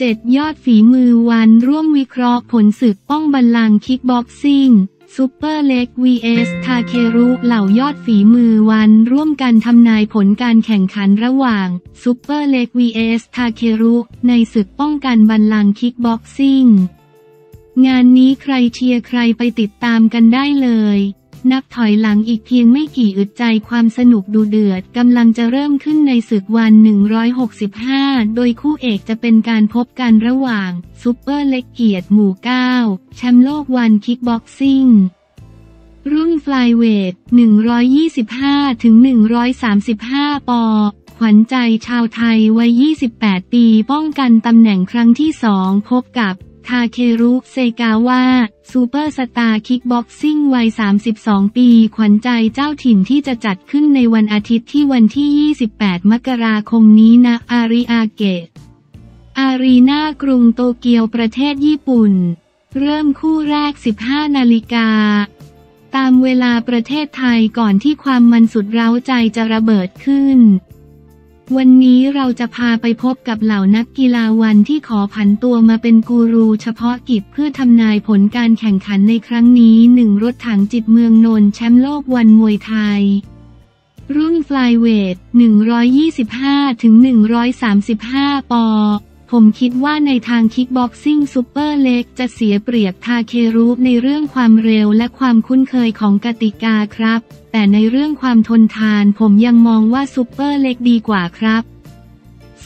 เจ็ดยอดฝีมือ ONE ร่วมวิเคราะห์ผลศึกป้องบัลลังก์คิกบ็อกซิ่งซูเปอร์เล็ก vs ทาเครุเหล่ายอดฝีมือ ONE ร่วมกันทำนายผลการแข่งขันระหว่างซูเปอร์เล็ก vs ทาเครุในศึกป้องกันบัลลังก์คิกบ็อกซิ่งงานนี้ใครเชียร์ใครไปติดตามกันได้เลย นับถอยหลังอีกเพียงไม่กี่อึดใจความสนุกดุเดือดกำลังจะเริ่มขึ้นในศึก ONE 165 โดยคู่เอกจะเป็นการพบกันระหว่างซูเปอร์เล็กเกียรติหมู่ 9 แชมป์โลก ONE คิกบ็อกซิ่งรุ่นฟลายเวท 125 ถึง 135 ปอนด์ ขวัญใจชาวไทยวัย 28 ปี ป้องกันตำแหน่งครั้งที่สองพบกับ ทาเครุ เซกาวะซูเปอร์สตาร์คิกบ็อกซิ่งวัย 32 ปี ขวัญใจเจ้าถิ่นที่จะจัดขึ้นในวันอาทิตย์ที่วันที่ 28 มกราคมนี้ณอาริอาเกะ อารีนากรุงโตเกียวประเทศญี่ปุ่น เริ่มคู่แรก 15 นาฬิกา ตามเวลาประเทศไทยก่อนที่ความมันสุดเร้าใจจะระเบิดขึ้น วันนี้เราจะพาไปพบกับเหล่านักกีฬาวันที่ขอผันตัวมาเป็นกูรูเฉพาะกิจเพื่อทำนายผลการแข่งขันในครั้งนี้หนึ่งรถถังจิตเมืองนนท์แชมป์โลกวันมวยไทย รุ่นฟลายเวท 125-135 ปอนด์ ผมคิดว่าในทางคิกบ็อกซิ่งซูเปอร์เล็กจะเสียเปรียบทาเครุในเรื่องความเร็วและความคุ้นเคยของกติกาครับ แต่ในเรื่องความทนทานผมยังมองว่าซูเปอร์เล็กดีกว่าครับ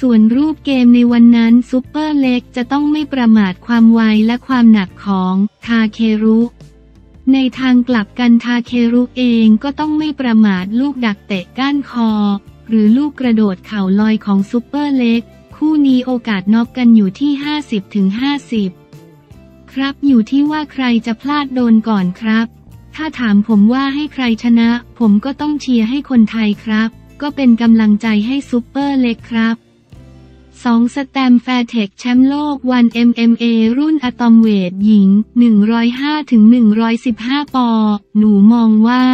ส่วนรูปเกมในวันนั้นซูเปอร์เล็กจะต้องไม่ประมาทความไวและความหนักของทาเครุในทางกลับกันทาเครุเองก็ต้องไม่ประมาทลูกดักเตะก้านคอ หรือลูกกระโดดเข่าลอยของซูเปอร์เล็ก คู่นี้โอกาสน็อกกันอยู่ที่50ถึง50 ครับอยู่ที่ว่าใครจะพลาดโดนก่อนครับ ถ้าถามผมว่าให้ใครชนะ ผมก็ต้องเชียร์ให้คนไทยครับ ก็เป็นกำลังใจให้ซูเปอร์เล็กครับ2สแตมแฟร์เทคแชมป์โลกวัน MMA รุ่นอะตอมเวทหญิง 105-115 ปอนด์ หนูมองว่า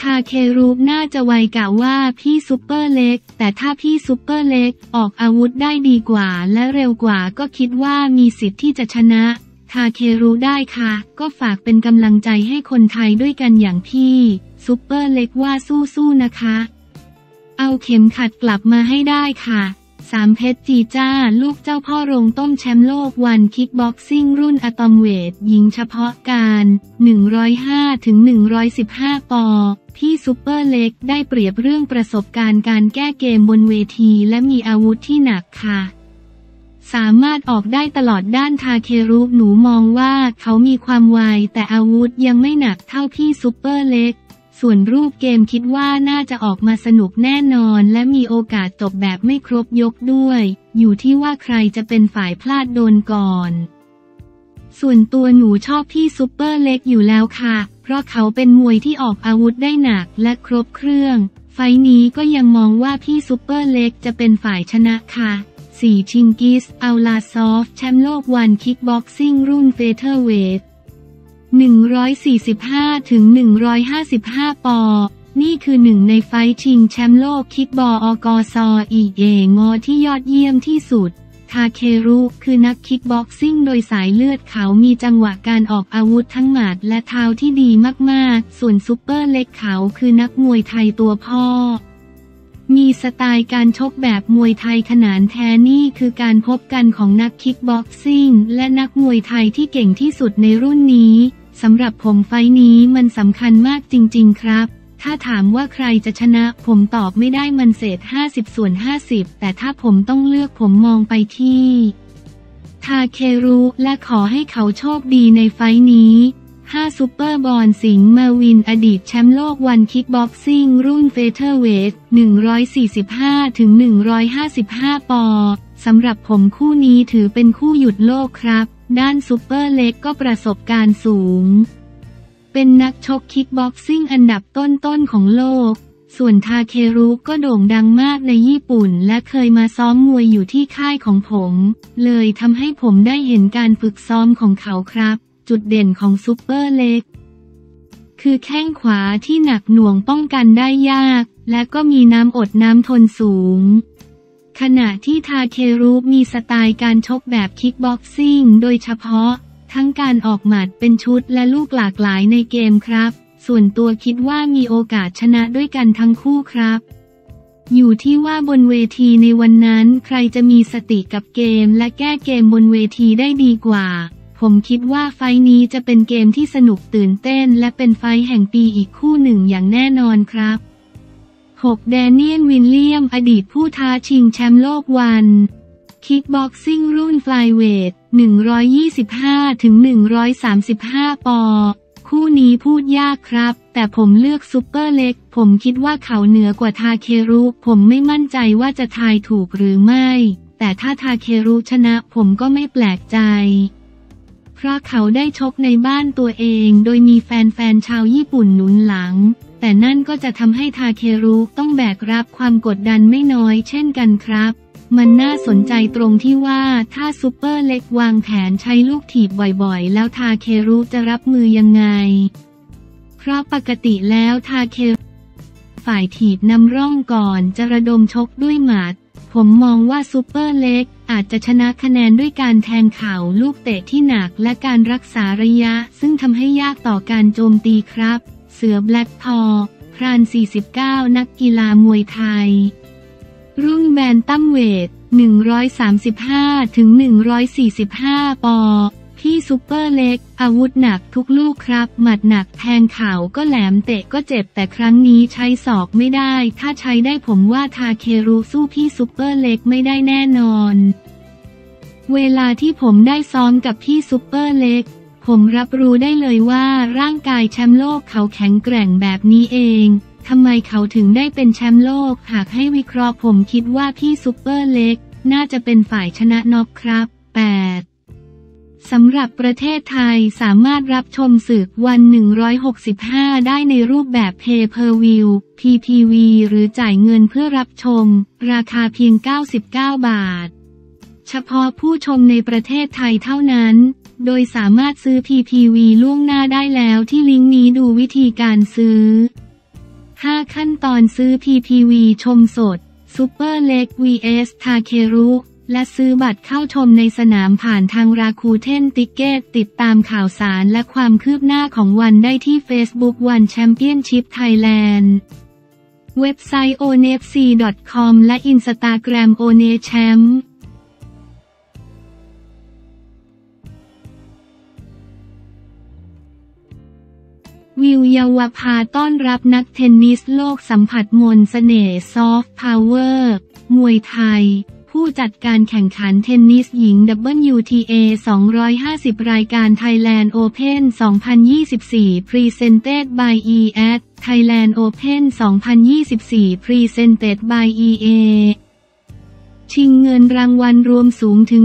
ทาเครูปน่าจะไวกะว่าพี่ซูเปอร์เล็ก แต่ถ้าพี่ซูเปอร์เล็กออกอาวุธได้ดีกว่าและเร็วกว่าก็คิดว่ามีสิทธิ์ที่จะชนะ ทาเครุได้ค่ะ ก็ฝากเป็นกำลังใจให้คนไทยด้วยกันอย่างพี่ซูเปอร์เล็กว่าสู้ๆนะคะ เอาเข็มขัดกลับมาให้ได้ค่ะ สามเพชรจีจ้า ลูกเจ้าพ่อโรงต้มแชมป์โลก ONE คิกบ็อกซิ่งรุ่นอะตอมเวทหญิงเฉพาะกาล 105-115 ปอพี่ซูเปอร์เล็กได้เปรียบเรื่องประสบการณ์การแก้เกมบนเวทีและมีอาวุธที่หนักค่ะ สามารถออกได้ตลอดด้านทาเครุหนูมองว่าเขามีความไวแต่อาวุธยังไม่หนักเท่าพี่ซูเปอร์เล็ก ส่วนรูปเกมคิดว่าน่าจะออกมาสนุกแน่นอน และมีโอกาสจบแบบไม่ครบยกด้วย อยู่ที่ว่าใครจะเป็นฝ่ายพลาดโดนก่อน ส่วนตัวหนูชอบพี่ซูเปอร์เล็กอยู่แล้วค่ะ เพราะเขาเป็นมวยที่ออกอาวุธได้หนักและครบเครื่อง ไฟต์นี้ก็ยังมองว่าพี่ซูเปอร์เล็กจะเป็นฝ่ายชนะค่ะสี่ชิงกิซ อัลลาซอฟแชมป์โลก ONE คิกบ็อกซิ่งรุ่นเฟเธอร์เวท 145 ถึง 155 ปอนด์ นี่คือหนึ่งในไฟชิงแชมป์โลกคิกบออกอซออีเองอที่ยอดเยี่ยมที่สุด ทาเครุคือนักคิกบ็อกซิ่งโดยสายเลือดเขามีจังหวะการออกอาวุธทั้งหมัดและเท้าที่ดีมากๆ ส่วนซูเปอร์เล็กเขาคือนักมวยไทยตัวพ่อมีสไตล์การชกแบบมวยไทยขนานแท้นี่คือการพบกันของนักคิกบ็อกซิ่งและนักมวยไทยที่เก่งที่สุดในรุ่นนี้ สำหรับผมไฟต์นี้มันสำคัญมากจริง ๆ ครับ ถ้าถามว่าใครจะชนะ ผมตอบไม่ได้มันเศษ 50 ส่วน 50 แต่ถ้าผมต้องเลือกผมมองไปที่ทาเครุและขอให้เขาโชคดีในไฟต์นี้ 5 ซูเปอร์บอน สิงห์มาวินอดีตแชมป์โลก ONE คิกบ็อกซิ่งรุ่นเฟเธอร์เวท 145 ถึง 155 ปอ สำหรับผมคู่นี้ถือเป็นคู่หยุดโลกครับ ด้านซูเปอร์เล็กก็ประสบการณ์สูง เป็นนักชกคิกบ็อกซิ่งอันดับต้นๆของโลก ส่วนทาเครุก็โด่งดังมากในญี่ปุ่น และเคยมาซ้อมมวยอยู่ที่ค่ายของผม เลยทำให้ผมได้เห็นการฝึกซ้อมของเขาครับ จุดเด่นของซูเปอร์เล็กคือแข้งขวาที่หนักหน่วงป้องกันได้ยาก และก็มีน้ำอดน้ำทนสูง ขณะที่ทาเครุมีสไตล์การชกแบบคิกบ็อกซิ่งโดยเฉพาะ ทั้งการออกหมัดเป็นชุดและลูกหลากหลายในเกมครับ ส่วนตัวคิดว่ามีโอกาสชนะด้วยกันทั้งคู่ครับ อยู่ที่ว่าบนเวทีในวันนั้นใครจะมีสติกับเกมและแก้เกมบนเวทีได้ดีกว่า ผมคิดว่าไฟต์นี้จะเป็นเกมที่สนุกตื่นเต้น และเป็นไฟต์แห่งปีอีกคู่หนึ่งอย่างแน่นอนครับ 6. แดเนียลวิลเลียมส์ อดีตผู้ท้าชิงแชมป์โลก ONE คิกบ็อกซิ่งรุ่นฟลายเวท 125ถึง135ปอ คู่นี้พูดยากครับ แต่ผมเลือกซูเปอร์เล็ก ผมคิดว่าเขาเหนือกว่าทาเครุ ผมไม่มั่นใจว่าจะทายถูกหรือไม่ แต่ถ้าทาเครุชนะผมก็ไม่แปลกใจเพราะเขาได้ชกในบ้านตัวเอง โดยมีแฟนๆ ชาวญี่ปุ่นหนุนหลัง แต่นั่นก็จะทำให้ทาเครุต้องแบกรับความกดดันไม่น้อยเช่นกันครับ มันน่าสนใจตรงที่ว่าถ้าซูเปอร์เล็กวางแผนใช้ลูกถีบบ่อยๆ แล้วทาเครุจะรับมือยังไง เพราะปกติแล้วทาเครุใช้ถีบนำร่องก่อนจะระดมชกด้วยหมัด ผมมองว่าซูเปอร์เล็กอาจจะชนะคะแนนด้วยการแทงเข่าลูกเตะที่หนักและการรักษาระยะ ซึ่งทำให้ยากต่อการโจมตีครับ เสือแบล็ค ท.พราน 49 นักกีฬามวยไทย รุ่นแบนตั้มเวท 135 ถึง 145 ปอ พี่ซูเปอร์เล็ก อาวุธหนักทุกลูกครับ หมัดหนักแทงเข่าก็แหลมเตะก็เจ็บแต่ครั้งนี้ใช้ศอกไม่ได้ ถ้าใช้ได้ผมว่าทาเครุสู้พี่ซูเปอร์เล็กไม่ได้แน่นอน เวลาที่ผมได้ซ้อมกับพี่ซูเปอร์เล็ก ผมรับรู้ได้เลยว่าร่างกายแชมป์โลกเขาแข็งแกร่งแบบนี้เอง ทำไมเขาถึงได้เป็นแชมป์โลก หากให้วิเคราะห์ผมคิดว่าพี่ซูเปอร์เล็ก น่าจะเป็นฝ่ายชนะน็อกครับ 8. สำหรับประเทศไทยสามารถรับชมศึกวัน 165 ได้ในรูปแบบ Pay Per View PPV หรือจ่ายเงินเพื่อรับชม ราคาเพียง 99 บาท เฉพาะผู้ชมในประเทศไทยเท่านั้น โดยสามารถซื้อ PPV ล่วงหน้าได้แล้วที่ลิงก์นี้ดูวิธีการซื้อ 5 ขั้นตอนซื้อ PPV ชมสดซูเปอร์เล็ก vs ทาเครุและซื้อบัตรเข้าชมในสนามผ่านทางราคูเทนติเกตติดตามข่าวสารและความคืบหน้าของวันได้ที่ Facebook One Championship Thailand เว็บไซต์ onefc.com และ Instagram onechamp วิวเยาวภาต้อนรับนักเทนนิสโลกสัมผัสมนต์เสน่ห์ซอฟต์พาวเวอร์ มวยไทย ผู้จัดการแข่งขันเทนนิสหญิง WTA 250 รายการ Thailand Open 2024 Presented by EAT Thailand Open 2024 Presented by EA ชิงเงินรางวัลรวมสูงถึง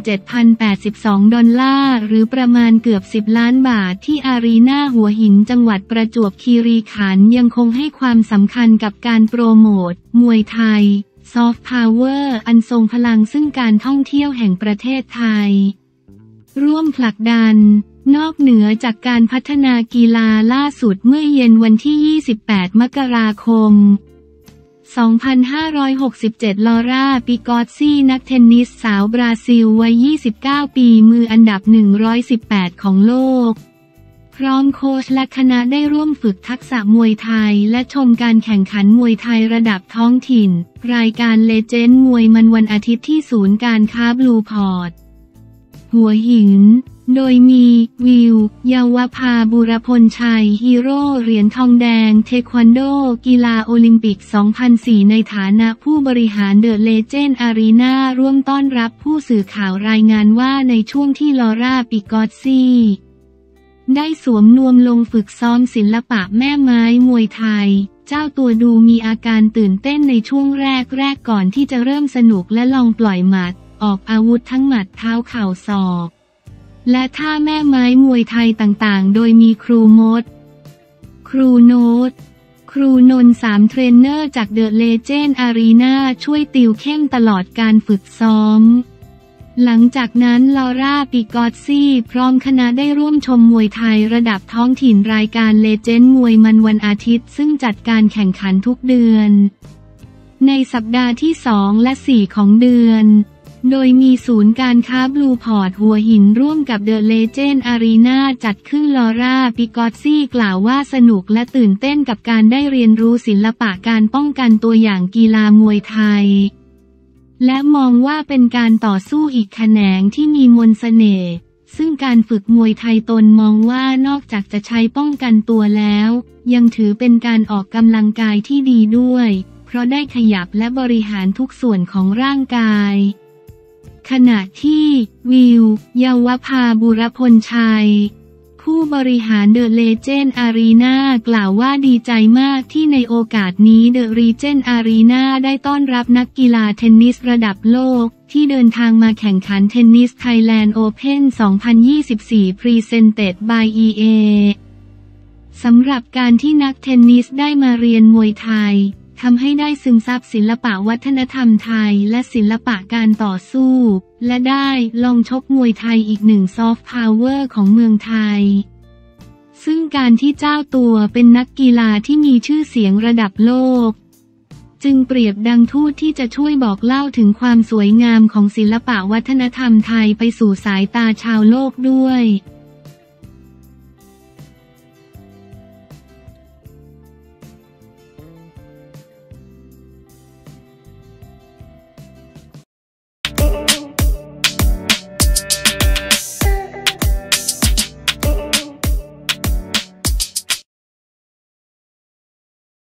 267,082 ดอลลาร์ หรือประมาณเกือบ 10 ล้านบาทที่อารีนาหัวหินจังหวัดประจวบคีรีขันธ์ยังคงให้ความสำคัญกับการโปรโมท มวยไทย ซอฟต์พาวเวอร์อันทรงพลังซึ่งการท่องเที่ยวแห่งประเทศไทย ร่วมผลักดันนอกเหนือจากการพัฒนากีฬาล่าสุดเมื่อเย็นวันที่ 28 มกราคม 2567 ลอร่า ปิกอตซี่ นักเทนนิสสาวบราซิล วัย 29 ปี มืออันดับ 118 ของโลก พร้อมโค้ชและคณะได้ร่วมฝึกทักษะมวยไทย และชมการแข่งขันมวยไทยระดับท้องถิ่น รายการ Legend มวยมันวันอาทิตย์ที่ศูนย์การค้า Bluport หัวหิน โดยมี วิว เยาวภาบุรพลชัย ฮีโร่เหรียญทองแดง เทควันโด กีฬาโอลิมปิก 2004 ในฐานะผู้บริหาร The Legend Arena ร่วมต้อนรับผู้สื่อข่าวรายงานว่าในช่วงที่ลอร่าปิกอตซี่ได้สวมนวมลงฝึกซ้อมศิลปะแม่ไม้มวยไทย เจ้าตัวดูมีอาการตื่นเต้นในช่วงแรกแรกก่อนที่จะเริ่มสนุกและลองปล่อยหมัด ออกอาวุธทั้งหมัดเท้าเข่าศอก และท่าแม่ไม้มวยไทยต่างๆ โดยมีครูมด ครูโนตครูนนท์สามเทรนเนอร์จาก The Legend Arena ช่วยติวเข้มตลอดการฝึกซ้อม หลังจากนั้นลอร่าปิกอตซี่พร้อมคณะได้ร่วมชมมวยไทยระดับท้องถิ่นรายการ Legend มวยมันวันอาทิตย์ ซึ่งจัดการแข่งขันทุกเดือน ในสัปดาห์ที่ 2 และ 4 ของเดือน โดยมีศูนย์การค้า Bluport หัวหินร่วมกับ The Legend Arena จัดขึ้นลอร่าปิกอตซี่กล่าวว่าสนุกและตื่นเต้นกับการได้เรียนรู้ศิลปะการป้องกันตัวอย่างกีฬามวยไทย และมองว่าเป็นการต่อสู้อีกแขนงที่มีมนต์เสน่ห์ซึ่งการฝึกมวยไทยตนมองว่านอกจากจะใช้ป้องกันตัวแล้ว ยังถือเป็นการออกกำลังกายที่ดีด้วย เพราะได้ขยับและบริหารทุกส่วนของร่างกาย ขณะที่ วิว เยาวภาบุรพลชัย ผู้บริหาร The Legend Arena กล่าวว่าดีใจมากที่ในโอกาสนี้ The Legend Arena ได้ต้อนรับนักกีฬาเทนนิสระดับโลก ที่เดินทางมาแข่งขันเทนนิส Thailand Open 2024 Presented by EA สำหรับการที่นักเทนนิสได้มาเรียนมวยไทย ทำให้ได้ซึมซับศิลปะวัฒนธรรมไทย และศิลปะการต่อสู้ และได้ลองชกมวยไทยอีกหนึ่งซอฟต์พาวเวอร์ของเมืองไทย ซึ่งการที่เจ้าตัวเป็นนักกีฬาที่มีชื่อเสียงระดับโลก จึงเปรียบดังทูตที่จะช่วยบอกเล่าถึงความสวยงามของศิลปะวัฒนธรรมไทยไปสู่สายตาชาวโลกด้วย